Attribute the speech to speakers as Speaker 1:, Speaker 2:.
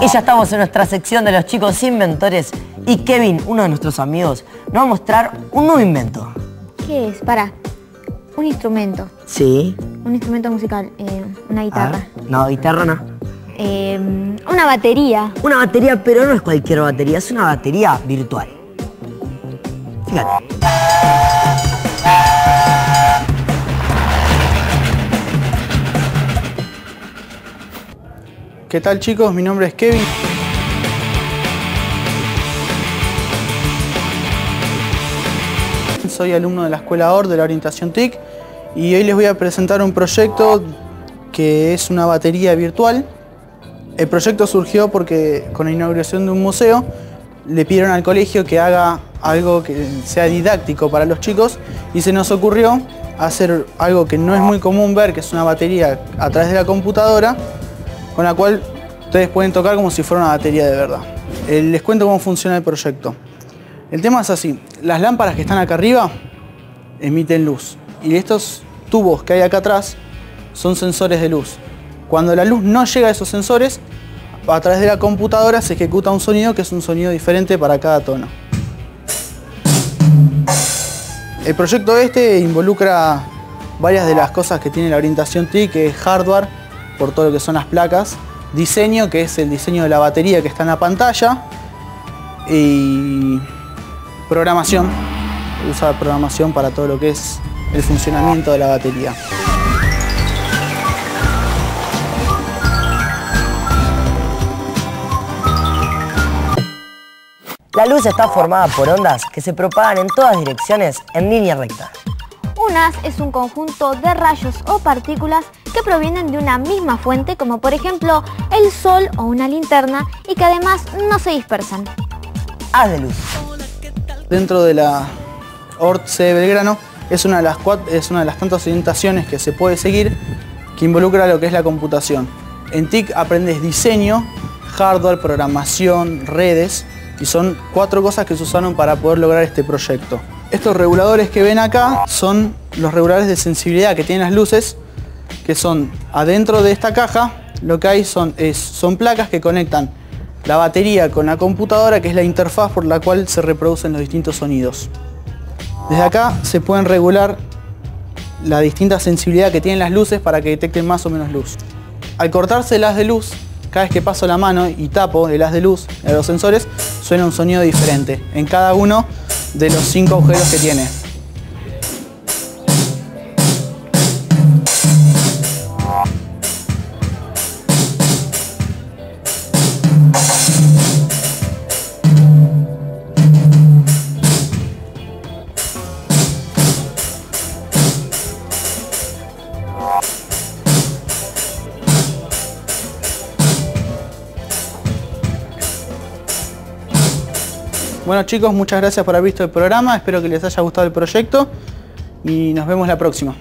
Speaker 1: Y ya estamos en nuestra sección de los chicos inventores y Kevin, uno de nuestros amigos, nos va a mostrar un nuevo invento.
Speaker 2: ¿Qué es? Para. Un instrumento.
Speaker 1: Sí.
Speaker 2: Un instrumento musical. eh, una guitarra.
Speaker 1: No, guitarra no.
Speaker 2: Eh, una batería.
Speaker 1: Una batería, pero no es cualquier batería, es una batería virtual. Fíjate.
Speaker 3: ¿Qué tal chicos? Mi nombre es Kevin. Soy alumno de la Escuela OR de la orientación TIC y hoy les voy a presentar un proyecto que es una batería virtual. El proyecto surgió porque con la inauguración de un museo le pidieron al colegio que haga algo que sea didáctico para los chicos y se nos ocurrió hacer algo que no es muy común ver, que es una batería a través de la computadora con la cual ustedes pueden tocar como si fuera una batería de verdad. Eh, les cuento cómo funciona el proyecto. El tema es así, las lámparas que están acá arriba emiten luz y estos tubos que hay acá atrás son sensores de luz. Cuando la luz no llega a esos sensores, a través de la computadora se ejecuta un sonido que es un sonido diferente para cada tono. El proyecto este involucra varias de las cosas que tiene la orientación TIC, que es hardware, por todo lo que son las placas, diseño, que es el diseño de la batería que está en la pantalla, y programación, usa programación para todo lo que es el funcionamiento de la batería.
Speaker 1: La luz está formada por ondas que se propagan en todas direcciones en línea recta.
Speaker 2: Es un conjunto de rayos o partículas que provienen de una misma fuente, como por ejemplo el sol o una linterna, y que además no se dispersan.
Speaker 1: Haz de luz.
Speaker 3: Dentro de la ORT de Belgrano es una de las, cuat- es una de las tantas orientaciones que se puede seguir que involucra lo que es la computación. En TIC aprendes diseño, hardware, programación, redes y son cuatro cosas que se usaron para poder lograr este proyecto. Estos reguladores que ven acá son los reguladores de sensibilidad que tienen las luces, que son adentro de esta caja, lo que hay son, son placas que conectan la batería con la computadora, que es la interfaz por la cual se reproducen los distintos sonidos. Desde acá se pueden regular la distinta sensibilidad que tienen las luces para que detecten más o menos luz. Al cortarse el haz de luz, cada vez que paso la mano y tapo el haz de luz de los sensores, suena un sonido diferente en cada uno de los cinco agujeros que tiene. Bueno chicos, muchas gracias por haber visto el programa, espero que les haya gustado el proyecto y nos vemos la próxima.